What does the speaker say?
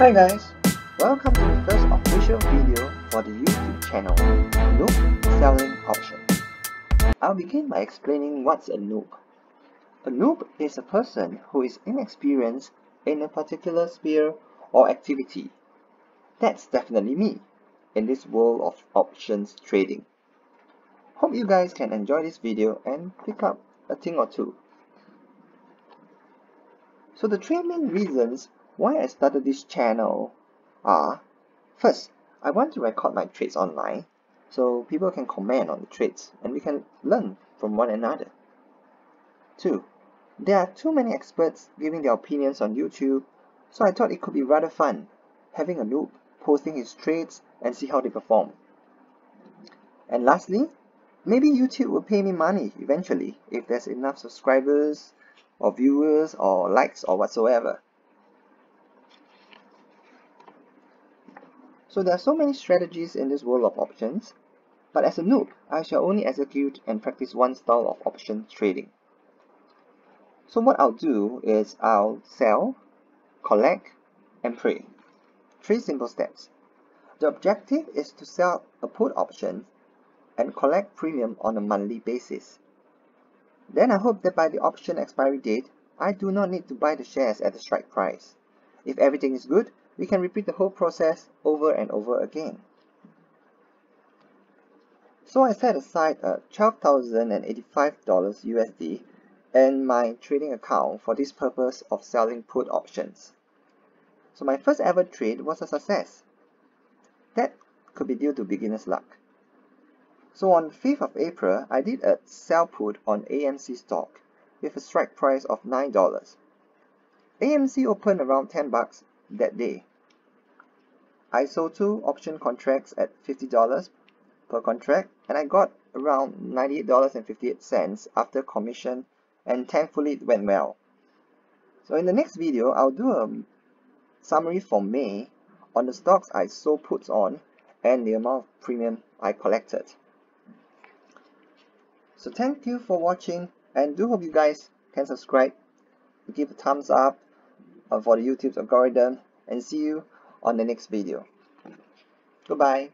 Hi guys, welcome to the first official video for the YouTube channel, Noob Selling Option. I'll begin by explaining what's a noob. A noob is a person who is inexperienced in a particular sphere or activity. That's definitely me in this world of options trading. Hope you guys can enjoy this video and pick up a thing or two. So the three main reasons why I started this channel are first, I want to record my trades online so people can comment on the trades and we can learn from one another. Two, there are too many experts giving their opinions on YouTube, so I thought it could be rather fun having a noob posting his trades and see how they perform. And lastly, maybe YouTube will pay me money eventually if there's enough subscribers or viewers or likes or whatsoever. So there are so many strategies in this world of options, but as a noob, I shall only execute and practice one style of option trading. So what I'll do is I'll sell, collect, and pray. Three simple steps. The objective is to sell a put option and collect premium on a monthly basis. Then I hope that by the option expiry date, I do not need to buy the shares at the strike price. If everything is good, we can repeat the whole process over and over again. So I set aside a uh, $12,085 USD in my trading account for this purpose of selling put options. So my first ever trade was a success. That could be due to beginner's luck. So on 5th of April, I did a sell put on AMC stock with a strike price of $9. AMC opened around 10 bucks that day. I sold two option contracts at $50 per contract and I got around $98.58 after commission and thankfully it went well. So in the next video, I'll do a summary for May on the stocks I sold puts on and the amount of premium I collected. So thank you for watching and do hope you guys can subscribe, give a thumbs up uh, for the YouTube algorithm and see you on the next video. Goodbye.